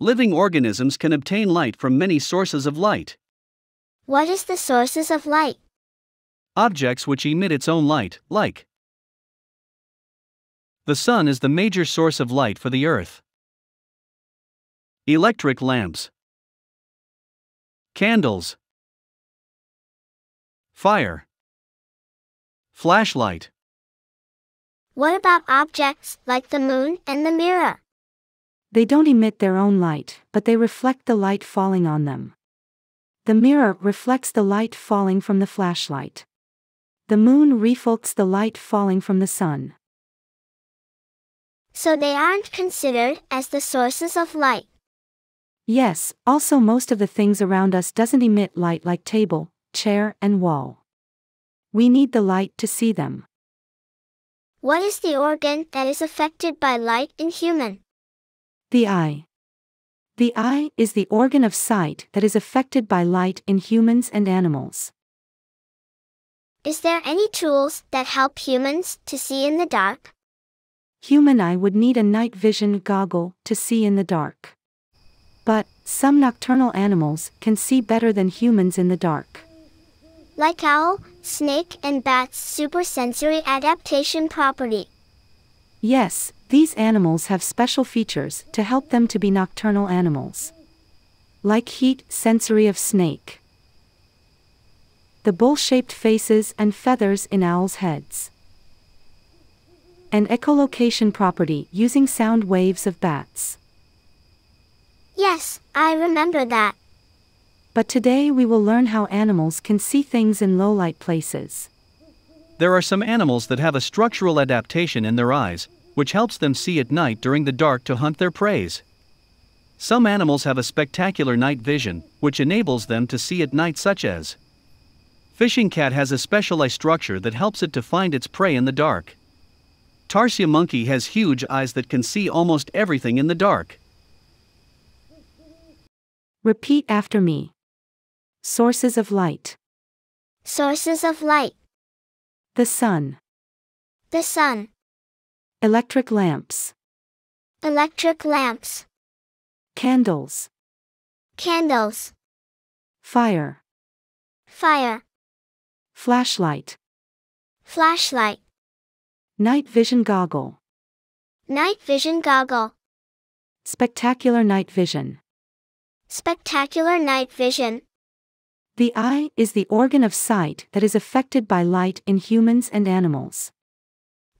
Living organisms can obtain light from many sources of light. What is the sources of light? Objects which emit its own light, like the sun is the major source of light for the earth. Electric lamps, candles, fire, flashlight. What about objects like the moon and the mirror? They don't emit their own light, but they reflect the light falling on them. The mirror reflects the light falling from the flashlight. The moon reflects the light falling from the sun. So they aren't considered as the sources of light. Yes, also most of the things around us doesn't emit light like table, chair and wall. We need the light to see them. What is the organ that is affected by light in human? The eye. The eye is the organ of sight that is affected by light in humans and animals. Is there any tools that help humans to see in the dark? Human eye would need a night vision goggle to see in the dark. But, some nocturnal animals can see better than humans in the dark. Like owl, snake and bat's supersensory adaptation property. Yes, these animals have special features to help them to be nocturnal animals. Like heat sensory of snake. The bowl-shaped faces and feathers in owls' heads. An echolocation property using sound waves of bats. Yes, I remember that. But today we will learn how animals can see things in low light places. There are some animals that have a structural adaptation in their eyes, which helps them see at night during the dark to hunt their preys. Some animals have a spectacular night vision, which enables them to see at night, such as Fishing cat has a special eye structure that helps it to find its prey in the dark. Tarsier monkey has huge eyes that can see almost everything in the dark. Repeat after me. Sources of light. Sources of light. The sun. The sun. Electric lamps. Electric lamps. Candles. Candles. Fire. Fire. Flashlight. Flashlight. Night vision goggle. Night vision goggle. Spectacular night vision. Spectacular night vision. The eye is the organ of sight that is affected by light in humans and animals.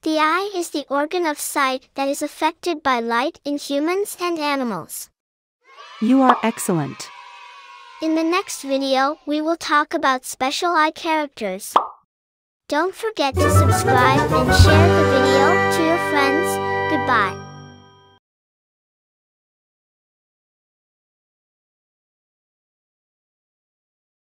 The eye is the organ of sight that is affected by light in humans and animals. You are excellent. In the next video, we will talk about special eye characters. Don't forget to subscribe and share the video to your friends. Goodbye.